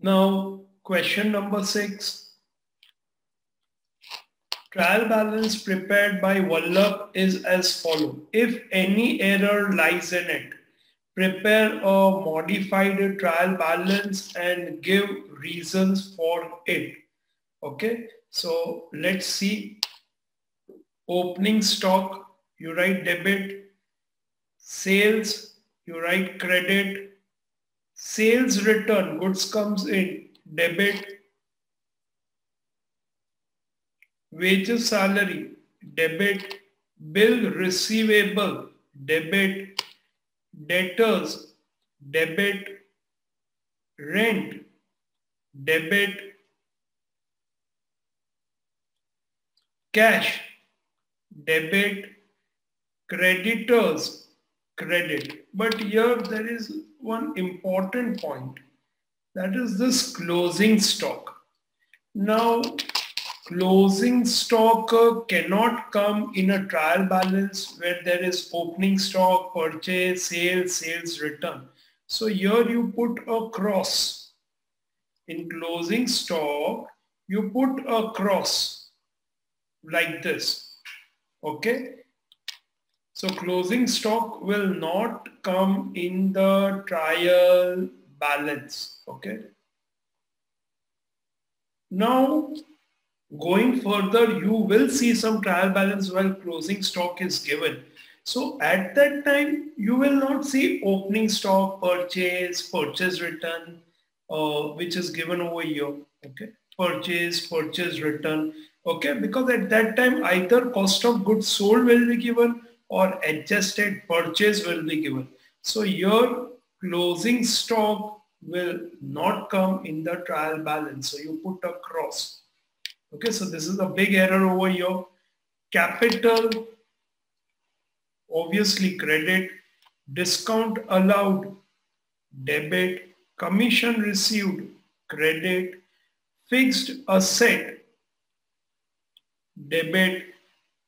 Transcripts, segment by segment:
Now, question number six. Trial balance prepared by Vallabh is as follow. If any error lies in it, prepare a modified trial balance and give reasons for it. Okay, so let's see. Opening stock, you write debit. Sales, you write credit. Sales return, goods comes in, debit wages salary, debit, bill receivable, debit, debtors, debit, rent, debit, cash, debit, creditors, credit. But here there is one important point that is this closing stock. Now closing stock uh, cannot come in a trial balance where there is opening stock, purchase, sales, sales return. So here you put a cross. In closing stock, you put a cross like this. Okay. So closing stock will not come in the trial balance. Okay. Now Going further, you will see some trial balance while closing stock is given. So at that time, you will not see opening stock, purchase, purchase return, uh, which is given over here. Okay, purchase, purchase return. Okay, because at that time, either cost of goods sold will be given or adjusted purchase will be given. So your closing stock will not come in the trial balance. So you put a cross. Okay, so this is a big error over here. Capital, obviously credit, discount allowed, debit, commission received, credit, fixed asset, debit,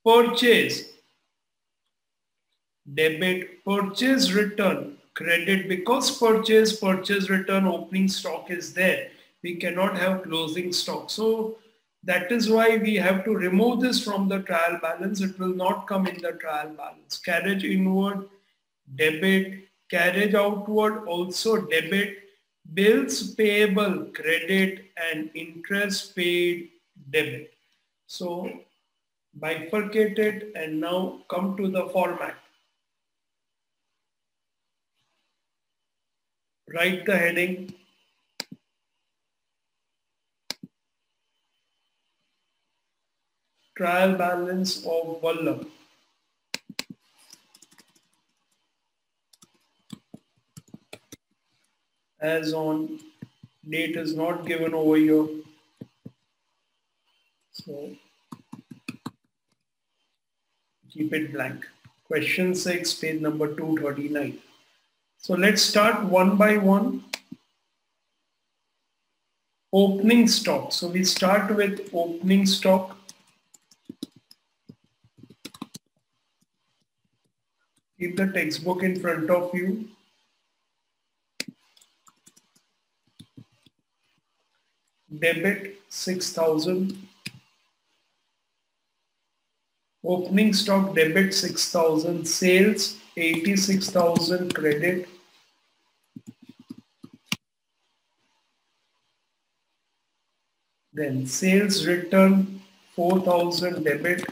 purchase, debit, purchase return, credit because purchase, purchase return, opening stock is there. We cannot have closing stock. So that is why we have to remove this from the trial balance. It will not come in the trial balance. Carriage inward, debit, carriage outward, also debit, bills payable, credit, and interest paid, debit. So bifurcate it and now come to the format. Write the heading trial balance of Vallabh. As on date is not given over here. So keep it blank. Question 6, page number 239. So let's start one by one. Opening stock. So we start with opening stock. Keep the textbook in front of you. Debit 6000. Opening stock debit 6000. Sales 86,000 credit. Then sales return 4000 debit.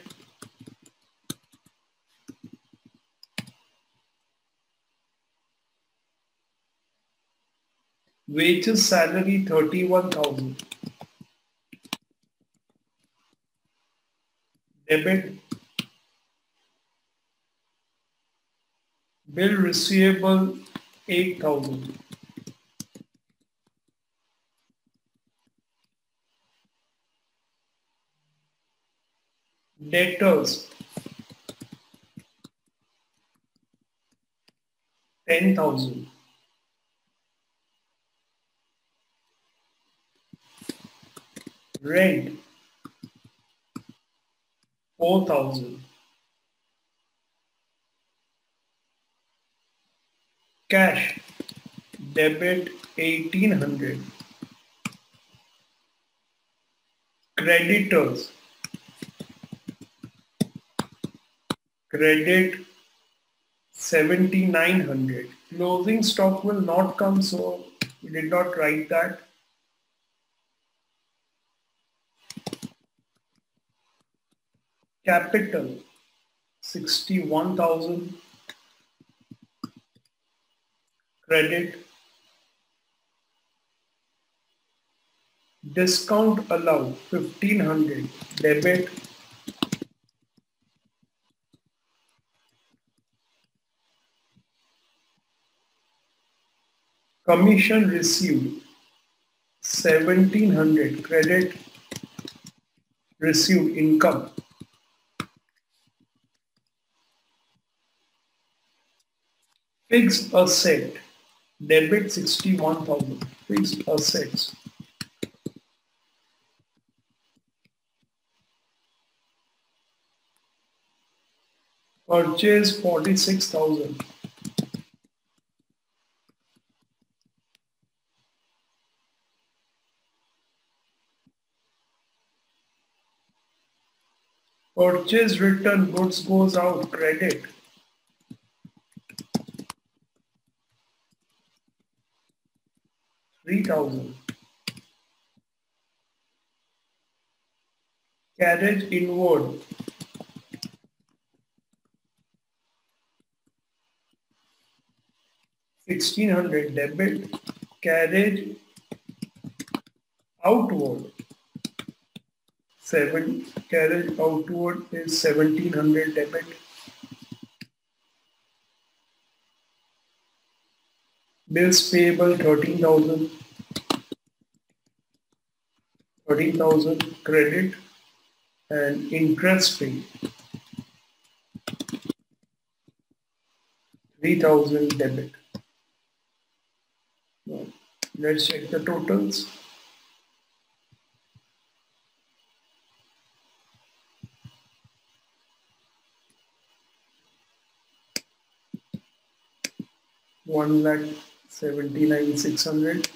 Wages salary 31,000. Debit. Bill receivable 8,000. Debtors 10,000. rent 4000 cash debit 1800 creditors. Credit 7900 closing stock will not come so we did not write that. Capital 61000 credit discount allowed 1500 debit commission received 1700 credit received income. Fixed asset debit 61000 fixed assets purchase 46000 purchase return goods goes out credit three thousand. Carriage inward. sixteen hundred debit. Carriage outward. Seven carriage outward is 1700 debit bills payable 13000 13000 credit and interest paid 3000 debit. Let's check the totals. One lakh seventy nine six hundred.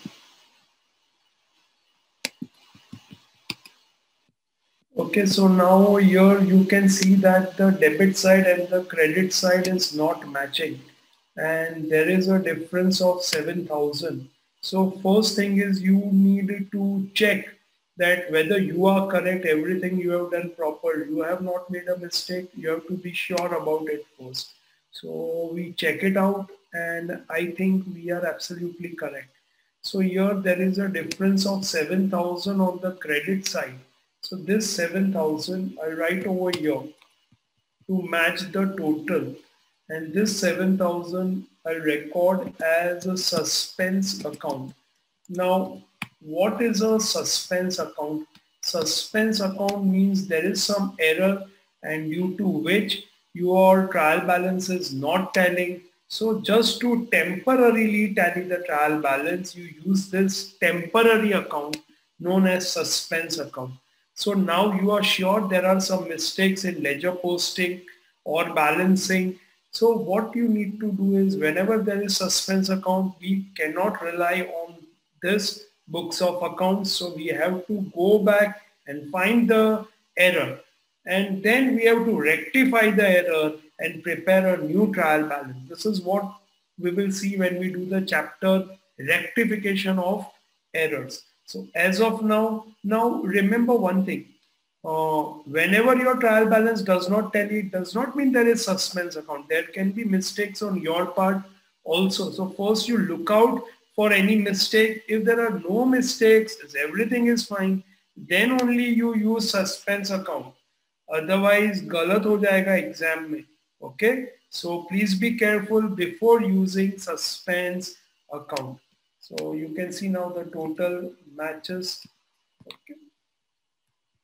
Okay, so now here you can see that the debit side and the credit side is not matching and there is a difference of 7000. So first thing is you need to check that whether you are correct, everything you have done proper, you have not made a mistake, you have to be sure about it first. So we check it out and I think we are absolutely correct. So here there is a difference of 7,000 on the credit side. So this 7,000 I write over here to match the total and this 7,000 I record as a suspense account. Now what is a suspense account? Suspense account means there is some error and due to which your trial balance is not telling so just to temporarily tally the trial balance, you use this temporary account known as suspense account. So now you are sure there are some mistakes in ledger posting or balancing. So what you need to do is whenever there is suspense account, we cannot rely on this books of accounts. So we have to go back and find the error. And then we have to rectify the error and prepare a new trial balance. This is what we will see when we do the chapter rectification of errors. So as of now, now remember one thing. Uh, whenever your trial balance does not tell you, it does not mean there is suspense account. There can be mistakes on your part also. So first you look out for any mistake. If there are no mistakes, everything is fine, then only you use suspense account. Otherwise, galat ho jayega exam mein. Okay, so please be careful before using suspense account. So you can see now the total matches. Okay.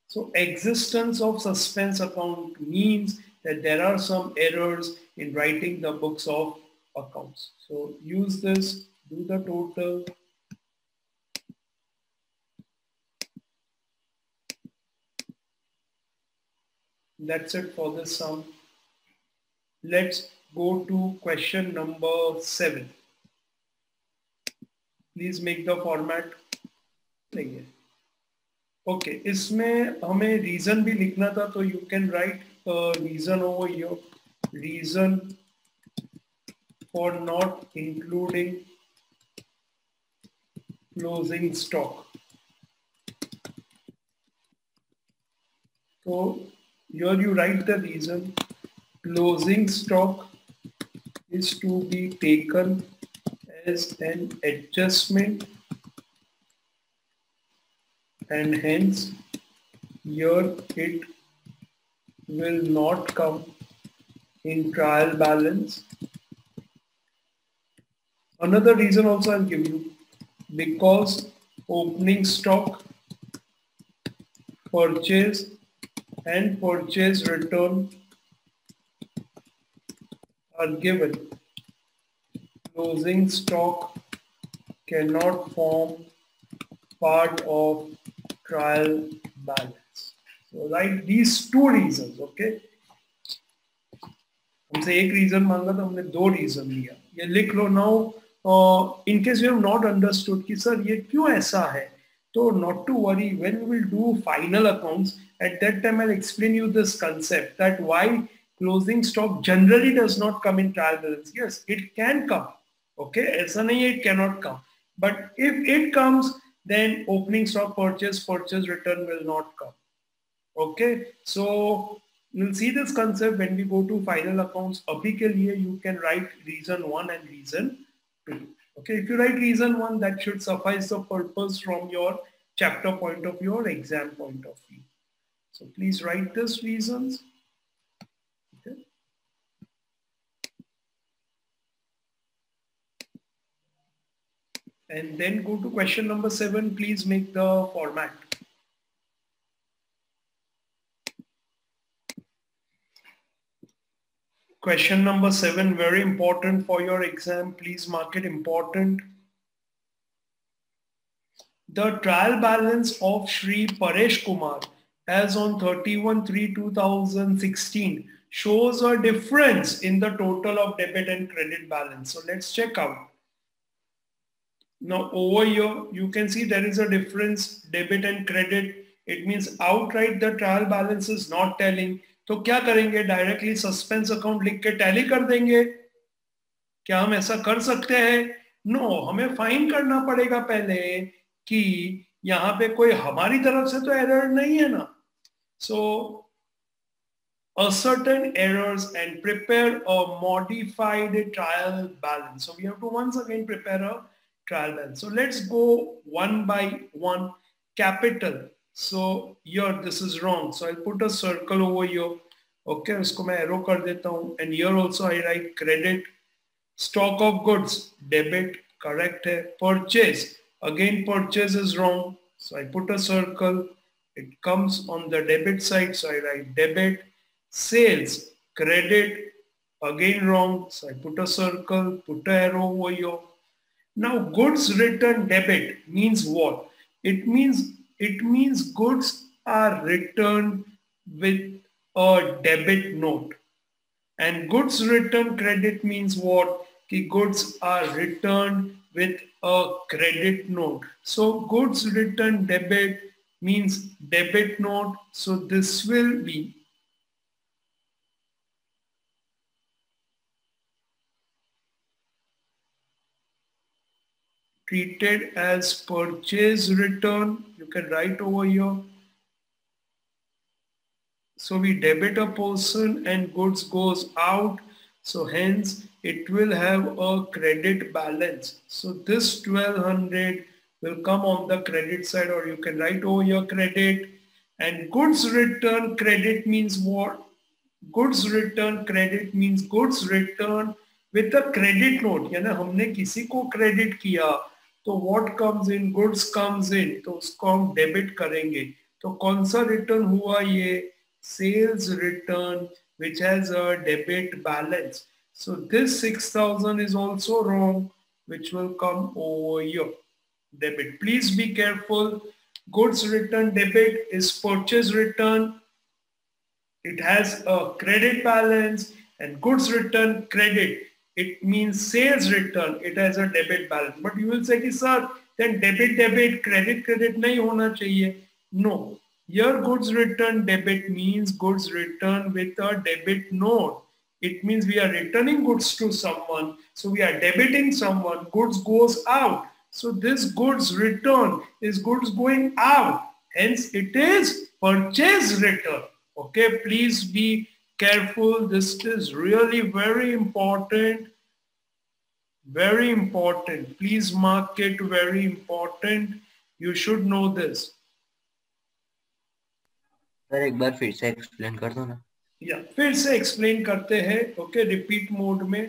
So existence of suspense account means that there are some errors in writing the books of accounts. So use this, do the total. That's it for this sum. Let's go to question number seven. Please make the format. Okay okay, इसमें हमें reason भी लिखना था तो you can write reason over your reason for not including closing stock तो here you write the reason closing stock is to be taken as an adjustment and hence here it will not come in trial balance. Another reason also I'll give you because opening stock, purchase and purchase return are given. Closing stock cannot form part of trial balance. So write these two reasons, okay? हमसे एक reason मांगा तो हमने दो reason लिया ये लिख लो now in case you have not understood कि सर ये क्यों ऐसा है तो not to worry when we will do final accounts at that time I'll explain you this concept that why closing stock generally does not come in trial balance. Yes, it can come. Okay, ऐसा नहीं है it cannot come. But if it comes, then opening stock purchase, purchase return will not come. Okay, so you'll see this concept when we go to final accounts. Abhi ke liye you can write reason one and reason two. Okay, if you write reason one, that should suffice the purpose from your chapter point of view or exam point of view. So please write these reasons. And then go to question number seven. Please make the format. Question number seven, very important for your exam. Please mark it important. The trial balance of Sri Paresh Kumar as on 31-3-2016 shows a difference in the total of debit and credit balance. So let's check out. Now over here, you can see there is a difference debit and credit. It means outright the trial balance is not telling. तो करेंगे directly suspense account लिख के tally कर देंगे क्या हम ऐसा कर सकते हैं नो no, हमें फाइन करना पड़ेगा पहले कि यहाँ पे कोई हमारी तरफ़ से तो एरर नहीं है ना सो certain errors and prepare a modified trial balance. So we have to once again prepare a trial balance. So let's go one by one. Capital. So here this is wrong. So I'll put a circle over here. Okay, उसको मैं arrow कर देता हूँ. And here also I write credit. Stock of goods, debit, correct है. Purchase, again purchase is wrong. So I put a circle. It comes on the debit side. So I write debit. Sales, credit, again wrong. So I put a circle, put a arrow over here. Now goods return debit means what? It means it means goods are returned with a debit note. And goods return credit means what? The goods are returned with a credit note. So goods return debit means debit note. So this will be treated as purchase return. You can write over here. So we debit a portion and goods goes out. So hence it will have a credit balance. So this 1200 will come on the credit side or you can write over your credit and goods return credit means what? Goods return credit means goods return with a credit note यानी हमने किसी को credit किया तो what comes in goods comes in तो उसको हम debit करेंगे तो कौन सा रिटर्न हुआ ये sales return which has a debit balance. So this 6000 is also wrong, which will come over here. Debit. Please be careful. Goods return debit is purchase return. It has a credit balance and goods return credit it means sales return. It has a debit balance. But you will say, sir, then debit, debit, credit, credit nahi hona chahiye. No. Your goods return debit means goods return with a debit note. It means we are returning goods to someone. So we are debiting someone. Goods goes out. So this goods return is goods going out. Hence it is purchase return. Okay, please be careful. This is really very important. Very important. Please mark it very important. You should know this. Sir एक बार फिर से explain कर दो ना या फिर से explain करते हैं ओके रिपीट मोड में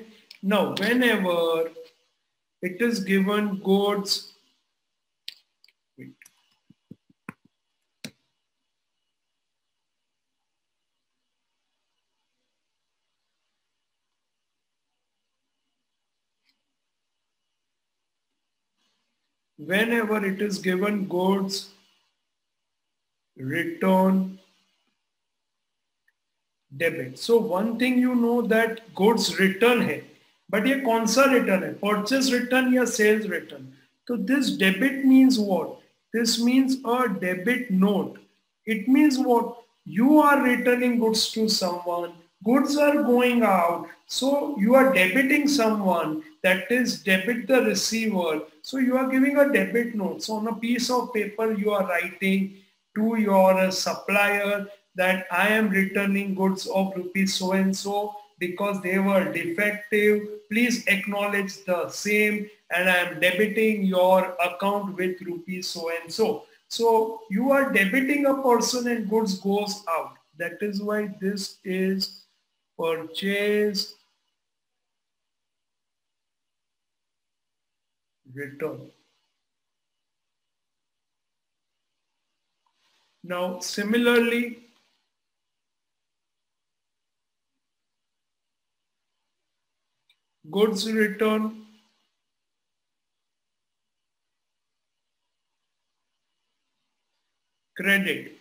now when ever it is given goods whenever it is given goods return debit so one thing you know that goods return है बट ये कौन सा रिटर्न है परचेस रिटर्न या सेल्स रिटर्न तो this debit means what this means a debit note it means what you are returning goods to someone goods are going out so you are debiting someone that is debit the receiver so you are giving a debit note so on a piece of paper you are writing to your supplier that I am returning goods of rupees so and so because they were defective. Please acknowledge the same and I am debiting your account with rupees so and so. So you are debiting a person and goods goes out. That is why this is purchase return. Now similarly, goods return. Credit.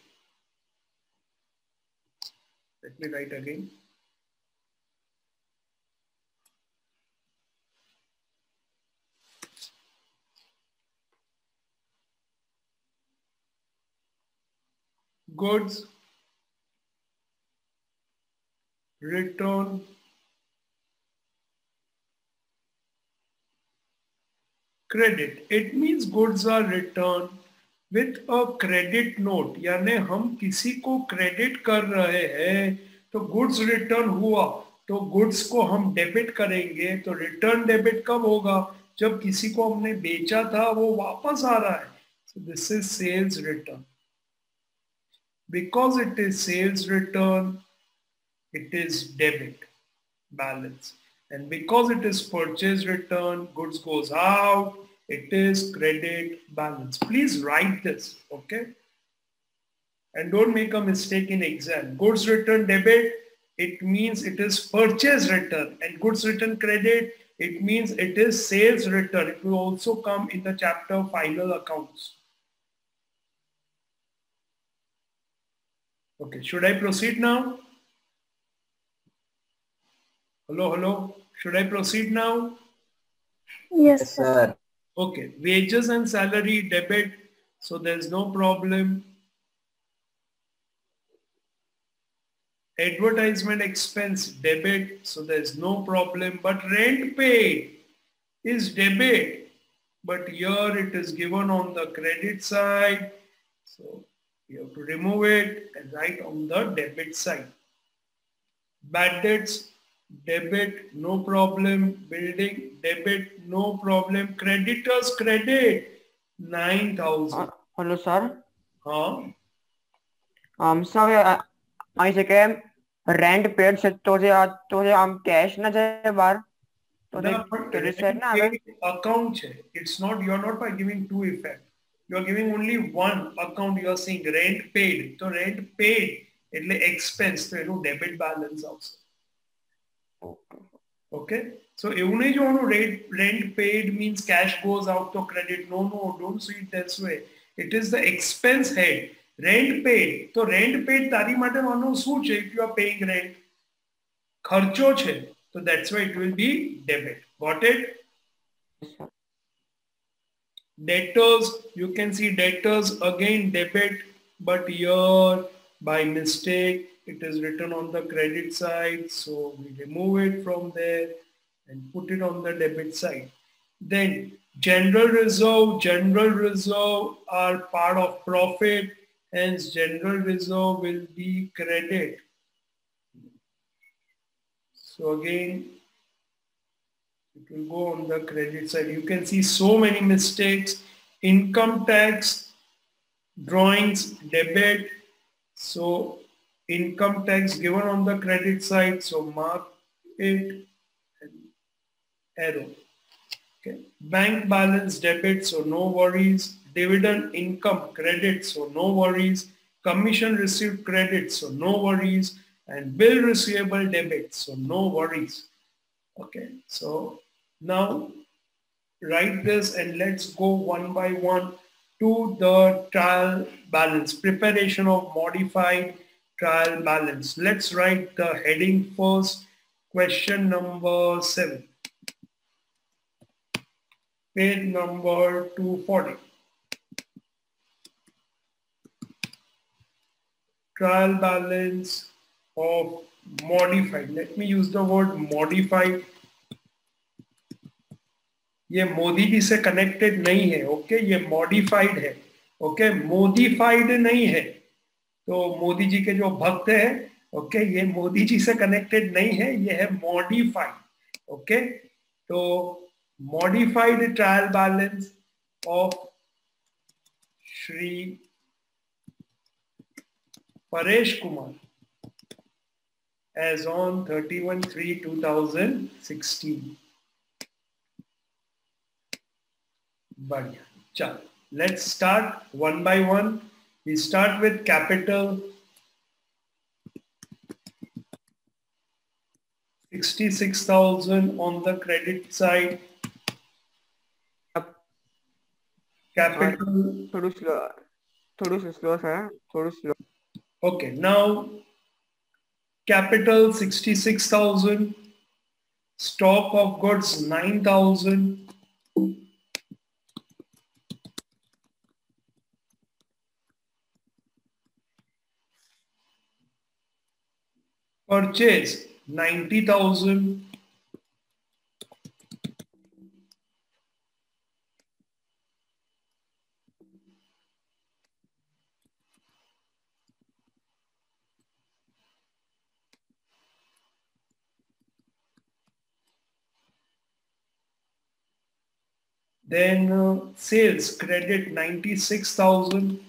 Let me write again goods return credit it means goods are returned with a credit note यानी हम किसी को credit कर रहे हैं तो goods return हुआ तो गुड्स को हम डेबिट करेंगे तो रिटर्न डेबिट कब होगा जब किसी को हमने बेचा था वो वापस आ रहा है this is sales return because it is sales return it is debit balance and because it is purchase return, goods goes out, it is credit balance. Please write this, okay? And don't make a mistake in exam. Goods return debit, it means it is purchase return. And goods return credit, it means it is sales return. It will also come in the chapter final accounts. Okay, should I proceed now? Hello, hello. Should I proceed now? Yes, sir. Okay. Wages and salary debit. So there's no problem. Advertisement expense debit. So there's no problem. But rent paid is debit. But here it is given on the credit side. So you have to remove it and write on the debit side. Bad debts debit, no problem. Building, debit, no problem. Creditors, credit, 9,000. Hello, sir. Huh? Um, sorry, I, say rent paid से तुझे तुझे हम cash ना जाए बाहर तुझे credit side ना account છે it's not you're not by giving two effect you're giving only one account you're saying rent paid so rent paid એટલે expense તો એનું debit balance આવશે Okay. So એવું નહીં જોવાનું rent rent paid means cash goes out to credit. No, no, don't see it that way. It is the expense head. Rent paid. તો rent paid તારી માટે માનો શું છે if you are paying rent? ખર્ચો છે. So that's why it will be debit. Got it? Debtors, you can see debtors again debit but here by mistake it is written on the credit side so we remove it from there and put it on the debit side. Then general reserve general reserve are part of profit hence general reserve will be credit. So again it will go on the credit side you can see so many mistakes income tax drawings debit so income tax given on the credit side. So mark it and arrow. Okay. Bank balance debit. So no worries. Dividend income credit. So no worries. Commission received credit. So no worries. And bill receivable debit. So no worries. Okay. So now write this and let's go one by one to the trial balance, preparation of modified trial balance. Let's write the heading first, question number seven. Page number 240. Trial balance of modified. Let me use the word modified ये मोदी जी से connected नहीं है okay ये modified है okay मोदीफाइड नहीं है। तो मोदी जी के जो भक्त है ओके ये मोदी जी से कनेक्टेड नहीं है, ये है मॉडिफाइड ओके तो modified trial balance of Shri Paresh Kumar as on 31 3 2016 बढ़िया चल let's start one by one we start with capital 66,000 on the credit side capital थोड़ा स्लो थोड़ा स्लो है थोड़ा slow okay now capital 66,000 stock of goods 9,000 Purchase 90,000 Then uh, sales credit 96,000.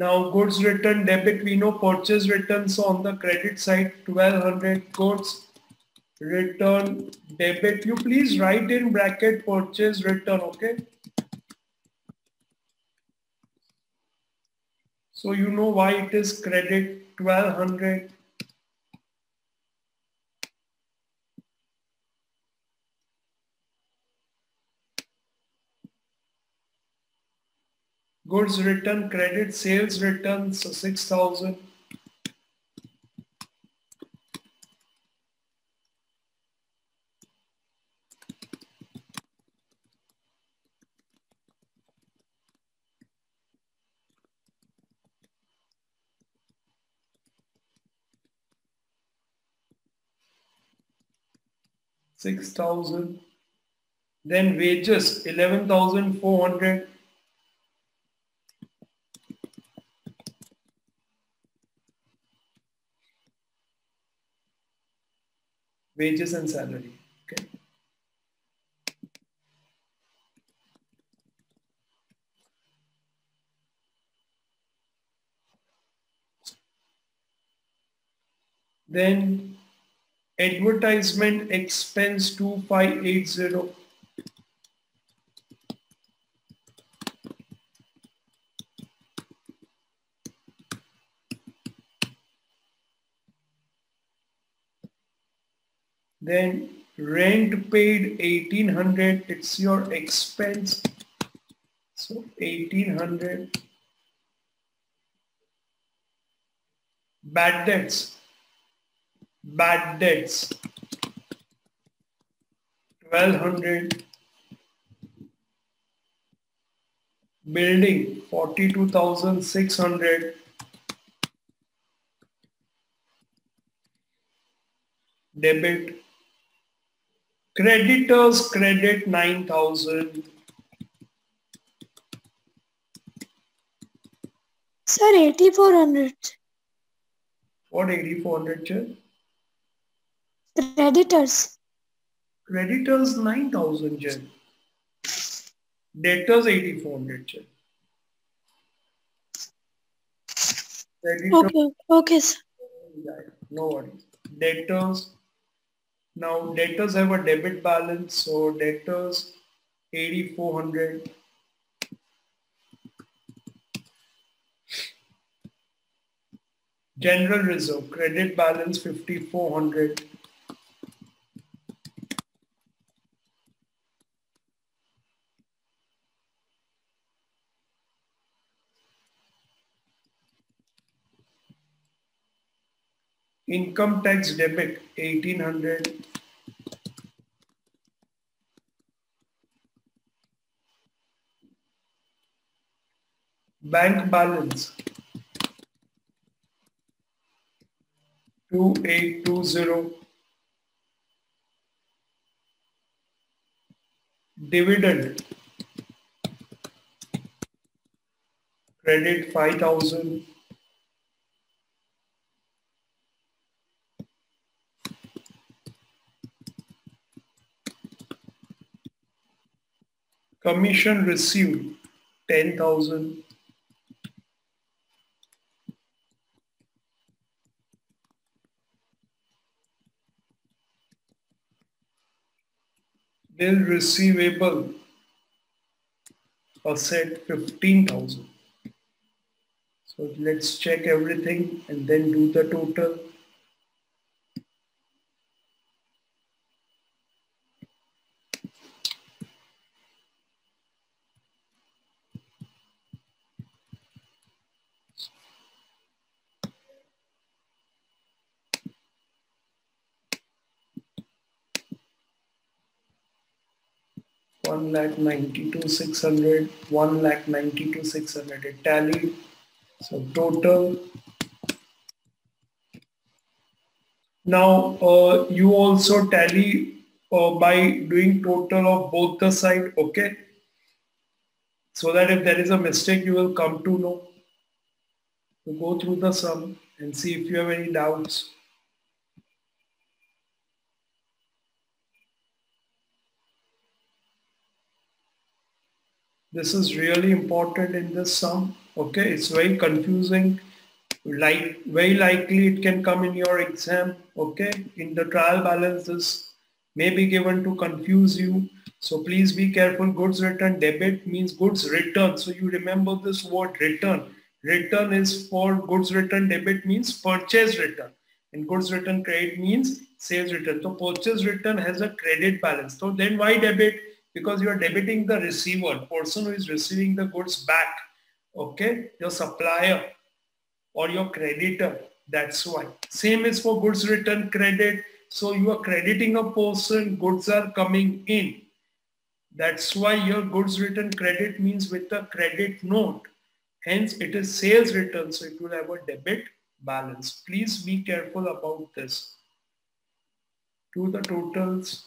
Now goods return debit, we know purchase returns on the credit side, 1200 goods return debit. You please write in bracket purchase return, okay? So you know why it is credit 1200 goods return credit sales return so 6000 6000 then wages 11400 wages and salary. Okay. Then advertisement expense 2580. Then rent paid 1800, it's your expense. So 1800. Bad debts. Bad debts. 1200. building 42,600 debit creditors credit 9,000 Sir, 8400. what 8,400 sir? Creditors. creditors 9,000 sir. debtors 8,400 sir. Creditors Okay, okay, sir. No worries. Debtors. Now debtors have a debit balance, so debtors 8400. General reserve credit balance 5400. Income tax debit 1800. Bank balance 2820. Dividend credit 5000. Commission received 10,000. Bill receivable asset 15,000. So let's check everything and then do the total. One lakh ninety two six hundred, one lakh ninety two six hundred. It tallied. So total. Now uh, you also tally uh, by doing total of both the side. Okay. So that if there is a mistake, you will come to know. So go through the sum and see if you have any doubts. This is really important in this sum okay? It's very confusing. Like very likely it can come in your exam okay? In the trial balance this may be given to confuse you. So please be careful. Goods return debit means goods return. So you remember this word return. Return is for goods return debit means purchase return. And goods return credit means sales return. So purchase return has a credit balance. So then why debit because you are debiting the receiver, person who is receiving the goods back, okay, your supplier or your creditor. That's why. Same is for goods return credit. So you are crediting a person, goods are coming in. That's why your goods return credit means with a credit note. Hence it is sales return. So it will have a debit balance. Please be careful about this. To the totals